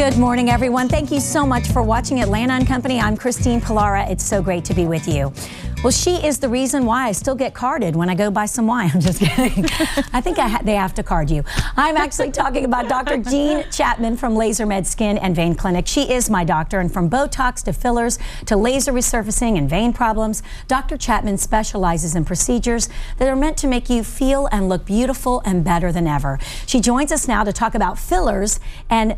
Good morning, everyone. Thank you so much for watching Atlanta and Company. I'm Christine Pullara. It's so great to be with you. Well, she is the reason why I still get carded when I go buy some wine. I'm just kidding. I think I ha they have to card you. I'm actually talking about Dr. Jean Chapman from Laser Med Skin and Vein Clinic. She is my doctor, and from Botox to fillers to laser resurfacing and vein problems, Dr. Chapman specializes in procedures that are meant to make you feel and look beautiful and better than ever. She joins us now to talk about fillers and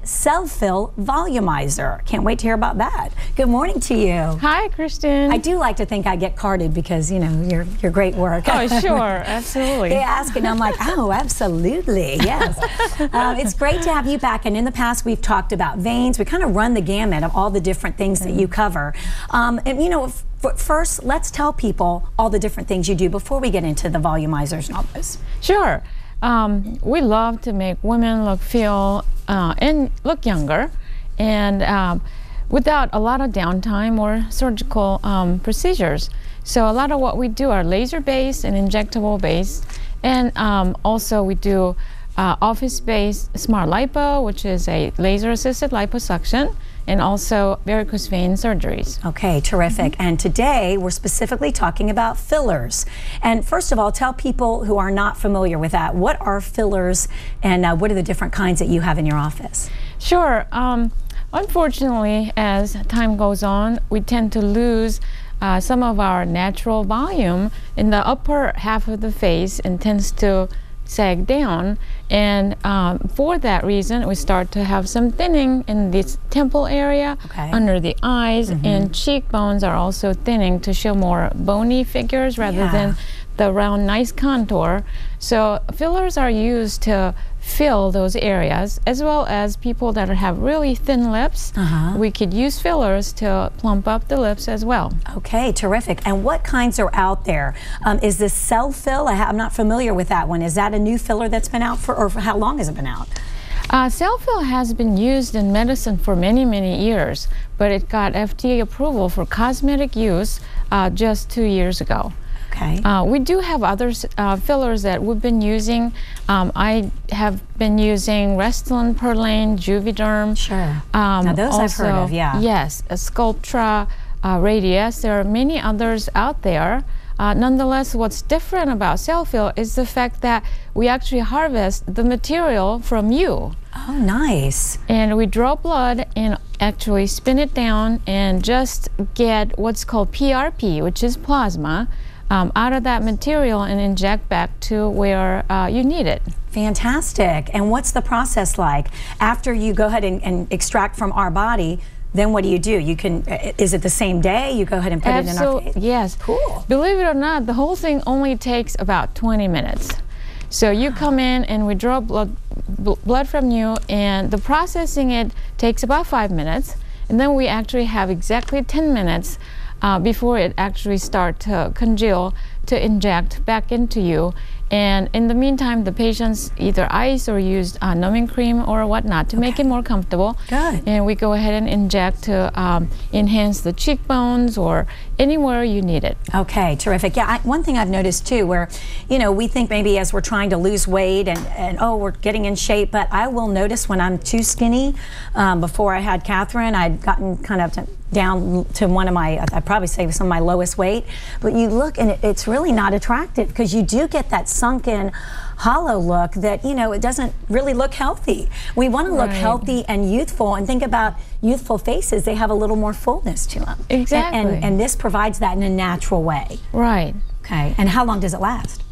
Cell-Fill Volumizer. Can't wait to hear about that. Good morning to you. Hi, Kristen. I do like to think I get carded because you know your your great work. Oh, sure, absolutely. they ask, and I'm like, oh, absolutely, yes. um, it's great to have you back. And in the past, we've talked about veins. We kind of run the gamut of all the different things mm -hmm. that you cover. Um, and you know. First, let's tell people all the different things you do before we get into the volumizers and all this. Sure. Um, we love to make women look, feel, uh, and look younger. And um, without a lot of downtime or surgical um, procedures. So a lot of what we do are laser-based and injectable-based. And um, also we do uh, office-based smart lipo, which is a laser-assisted liposuction, and also varicose vein surgeries. Okay, terrific. Mm -hmm. And today we're specifically talking about fillers. And first of all, tell people who are not familiar with that, what are fillers and uh, what are the different kinds that you have in your office? Sure. Um, unfortunately, as time goes on, we tend to lose uh, some of our natural volume in the upper half of the face and tends to sag down. And um, for that reason, we start to have some thinning in this temple area, okay. under the eyes, mm -hmm. and cheekbones are also thinning to show more bony figures rather yeah. than the round, nice contour. So fillers are used to fill those areas as well as people that have really thin lips uh -huh. we could use fillers to plump up the lips as well okay terrific and what kinds are out there? Um, is this Cell-Fill i'm not familiar with that one is that a new filler that's been out for or for how long has it been out uh, Cell-Fill has been used in medicine for many, many years, but it got FDA approval for cosmetic use uh, just two years ago. Okay. Uh, we do have other uh, fillers that we've been using. Um, I have been using Restylane, Perlane, Juvederm. Sure. Um, now those also, I've heard of, yeah. Yes, Sculptra, uh, Radiesse. There are many others out there. Uh, nonetheless, what's different about Cell-Fill is the fact that we actually harvest the material from you. Oh, nice. And we draw blood and actually spin it down and just get what's called PRP, which is plasma um, out of that material and inject back to where uh, you need it. Fantastic. And what's the process like? After you go ahead and, and extract from our body, then what do you do? You can, uh, is it the same day? You go ahead and put it in our face? Yes. Cool. Believe it or not, the whole thing only takes about 20 minutes. So you come in and we draw blood, blood from you and the processing it takes about five minutes. And then we actually have exactly 10 minutes uh, before it actually start to congeal to inject back into you. And in the meantime, the patients either ice or use uh, numbing cream or whatnot to okay. make it more comfortable. Good. And we go ahead and inject to um, enhance the cheekbones or anywhere you need it. Okay, terrific. Yeah, I, one thing I've noticed too, where, you know, we think maybe as we're trying to lose weight and, and oh, we're getting in shape, but I will notice when I'm too skinny, um, before I had Catherine, I'd gotten kind of down to one of my, I'd probably say some of my lowest weight, but you look and it's really not attractive because you do get that sunken, hollow look that, you know, it doesn't really look healthy. We want to look right. healthy and youthful and think about youthful faces. They have a little more fullness to them. Exactly. And, and, and this provides that in a natural way. Right. Okay. And how long does it last?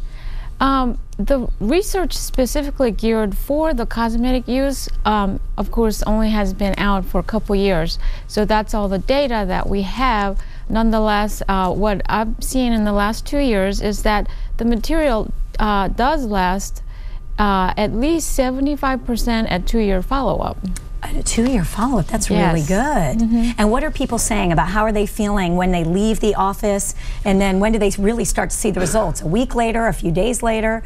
Um, the research specifically geared for the cosmetic use, um, of course, only has been out for a couple years. So that's all the data that we have. Nonetheless, uh, what I've seen in the last two years is that the material uh, does last uh, at least 75% at two-year follow-up a two-year follow-up. That's yes. really good. Mm -hmm. and what are people saying about how are they feeling when they leave the office? And then when do they really start to see the results? A week later a few days later?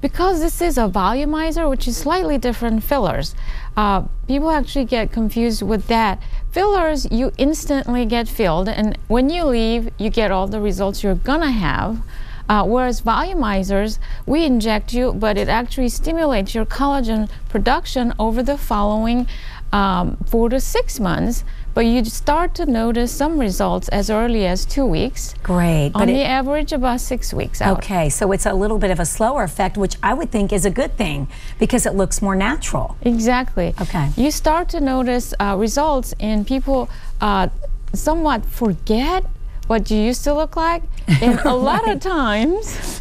Because this is a volumizer which is slightly different fillers. Uh, people actually get confused with that. Fillers you instantly get filled and when you leave you get all the results you're gonna have uh, whereas volumizers, we inject you, but it actually stimulates your collagen production over the following um, four to six months, but you start to notice some results as early as two weeks. Great. On the average, about six weeks out. Okay, so it's a little bit of a slower effect, which I would think is a good thing because it looks more natural. Exactly. Okay. You start to notice uh, results in people uh, somewhat forget what you used to look like. And a lot of times,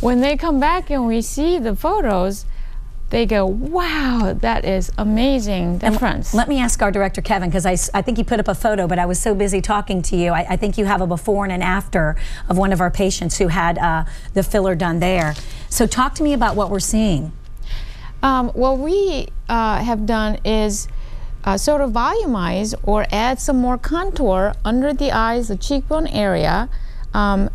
when they come back and we see the photos, they go, wow, that is amazing difference. Let me ask our director, Kevin, because I, I think he put up a photo, but I was so busy talking to you. I, I think you have a before and an after of one of our patients who had uh, the filler done there. So talk to me about what we're seeing. Um, what we uh, have done is uh, sort of volumize or add some more contour under the eyes, the cheekbone area, um,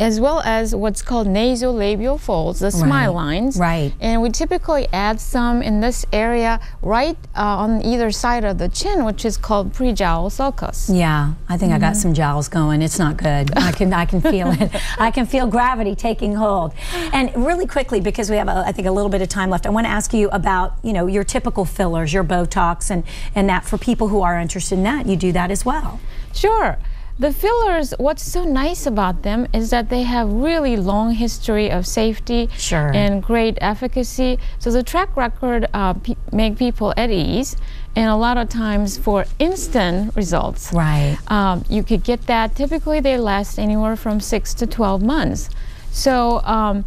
as well as what's called nasolabial folds, the smile lines. Right. And we typically add some in this area right uh, on either side of the chin, which is called prejowl sulcus. Yeah, I think mm -hmm. I got mm-hmm. some jowls going. It's not good. I can I can feel it. I can feel gravity taking hold. And really quickly, because we have a, I think a little bit of time left, I want to ask you about you know your typical fillers, your Botox, and and that for people who are interested in that, you do that as well. Sure. The fillers, what's so nice about them is that they have really long history of safety sure. and great efficacy. So the track record uh, pe make people at ease and a lot of times for instant results. Right. Um, you could get that. Typically they last anywhere from 6 to 12 months. So, um,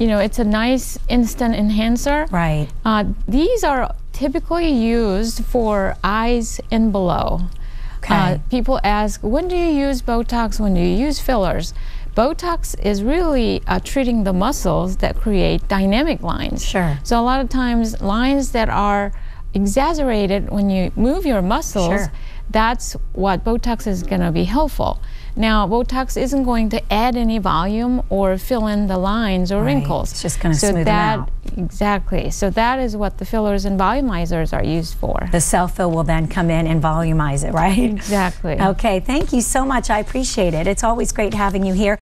you know, it's a nice instant enhancer. Right. Uh, these are typically used for eyes and below. Okay. Uh, people ask, when do you use Botox? When do you use fillers? Botox is really uh, treating the muscles that create dynamic lines. Sure. So a lot of times lines that are exaggerated when you move your muscles, sure. that's what Botox is going to be helpful. Now, Botox isn't going to add any volume or fill in the lines or right. wrinkles. It's just going to so smooth that, them out. Exactly. So that is what the fillers and volumizers are used for. The cell-fill will then come in and volumize it, right? Exactly. Okay, thank you so much. I appreciate it. It's always great having you here.